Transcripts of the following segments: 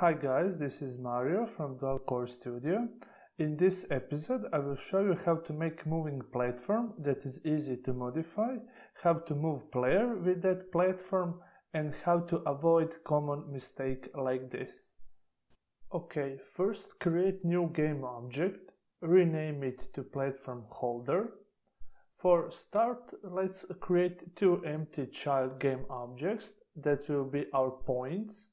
Hi guys, this is Mario from Dual Core Studio. In this episode I will show you how to make moving platform that is easy to modify, how to move player with that platform and how to avoid common mistake like this. Okay, first create new game object, rename it to platform holder. For start, let's create two empty child game objects that will be our points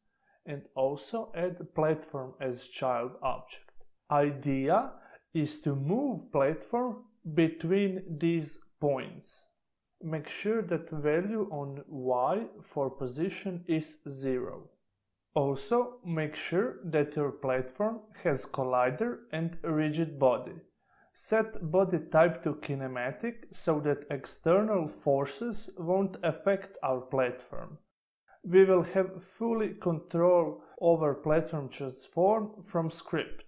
and also add platform as child object. Idea is to move platform between these points. Make sure that value on y for position is 0. Also, make sure that your platform has collider and rigid body. Set body type to kinematic so that external forces won't affect our platform we will have fully control over platform transform from script.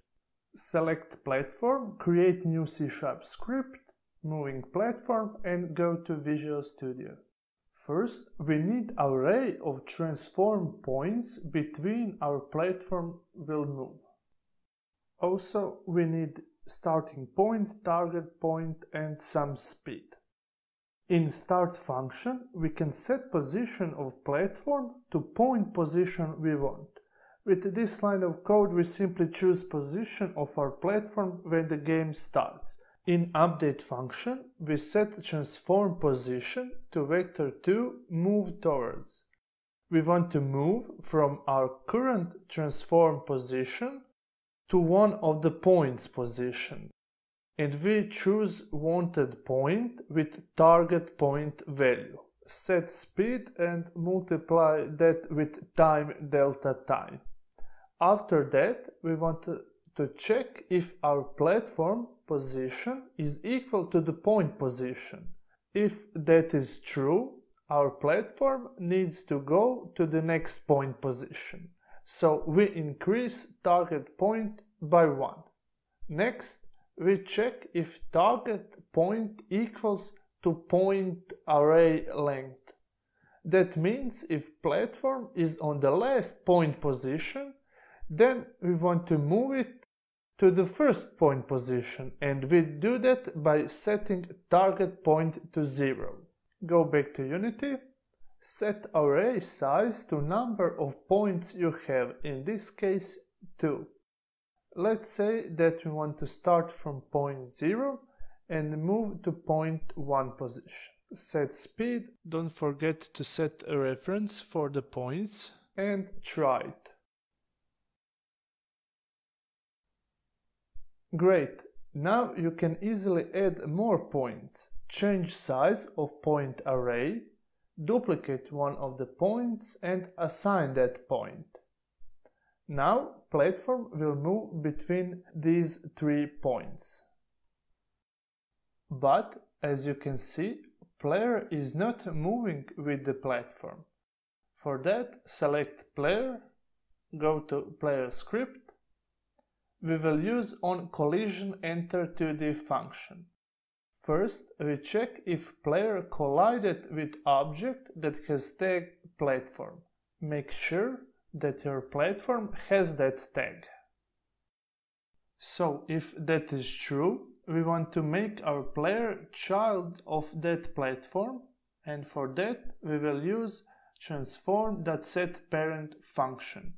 Select platform, create new C-sharp script, moving platform and go to Visual Studio. First, we need array of transform points between our platform will move. Also, we need starting point, target point and some speed. In start function, we can set position of platform to point position we want. With this line of code, we simply choose position of our platform when the game starts. In update function, we set transform position to vector2 move towards. We want to move from our current transform position to one of the points position and we choose wanted point with target point value. Set speed and multiply that with time delta time. After that, we want to, check if our platform position is equal to the point position. If that is true, our platform needs to go to the next point position. So we increase target point by 1. Next, we check if target point equals to point array length. That means if platform is on the last point position, then we want to move it to the first point position and we do that by setting target point to 0. Go back to Unity, set array size to number of points you have, in this case 2. Let's say that we want to start from point 0 and move to point 1 position. Set speed, don't forget to set a reference for the points and try it. Great, now you can easily add more points, change size of point array, duplicate one of the points and assign that point. Now platform will move between these three points. But as you can see, player is not moving with the platform. For that, select player, go to player script. We will use on collision enter 2D function. First, we check if player collided with object that has tag platform. Make sure that your platform has that tag. So if that is true, we want to make our player child of that platform and for that we will use transform.setParent function.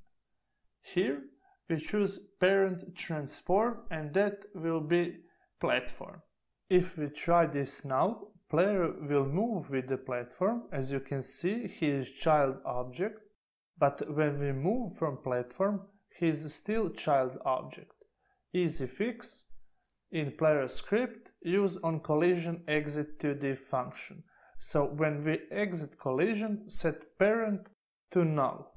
Here we choose parent transform and that will be platform. If we try this now, player will move with the platform. As you can see, he is child object but when we move from platform, he is still child object. Easy fix. In player script, use on collision exit 2D function. So when we exit collision, set parent to null.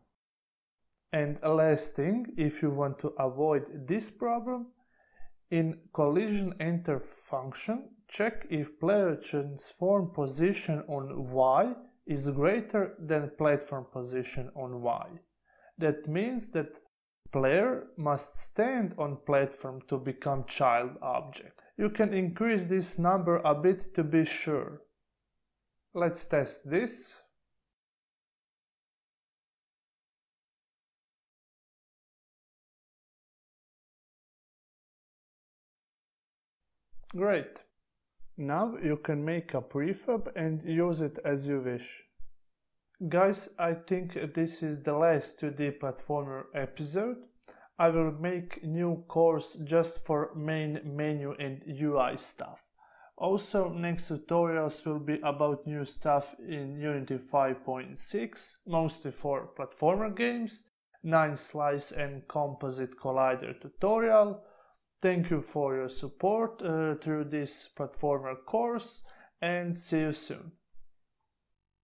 And last thing, if you want to avoid this problem, in collision enter function, check if player transform position on Y is greater than platform position on Y. That means that player must stand on platform to become child object. You can increase this number a bit to be sure. Let's test this. Great. Now you can make a prefab and use it as you wish. Guys, I think this is the last 2D platformer episode. I will make new course just for main menu and UI stuff. Also, next tutorials will be about new stuff in Unity 5.6, mostly for platformer games, 9 slice and composite collider tutorial. Thank you for your support uh, through this platformer course and see you soon.